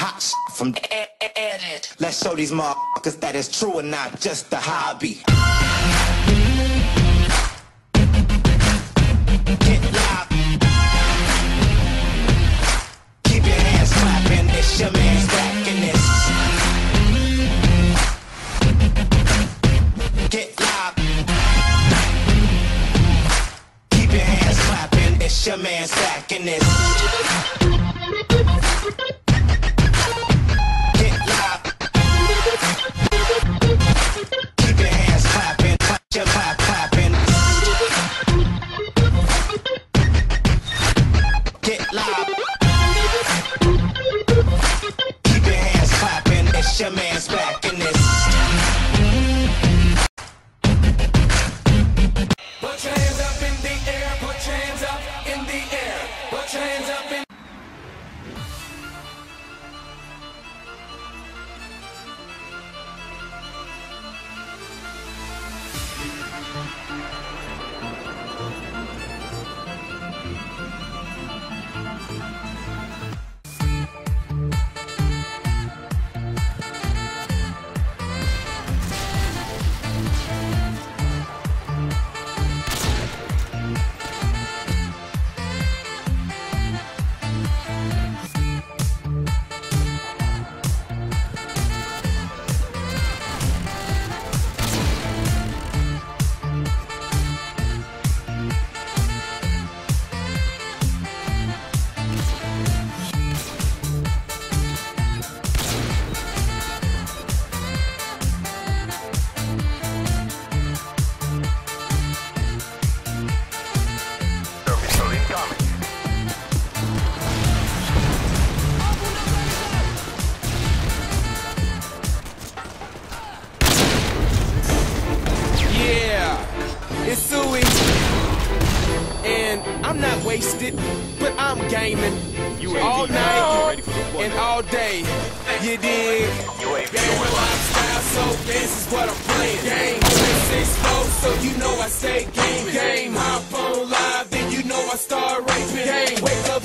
hot from edit. Let's show these motherfuckers that it's true and not just a hobby. Get live. Keep your hands clapping. It's your man's back in this. Get live. Keep your hands clapping. It's your man's back in this. Your man's back in this. Put your hands up in the air, put your hands up in the air, put your hands up in it's Suey. And I'm not wasted, but I'm gaming. all night and all day. You dig? Game lifestyle, so this is what I'm playing. Game six four, so you know I stay gaming. Game hop on live, then you know I start raping. Game wake up